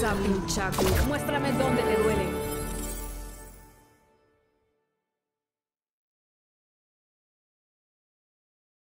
Sapling Chaco. Muéstrame dónde te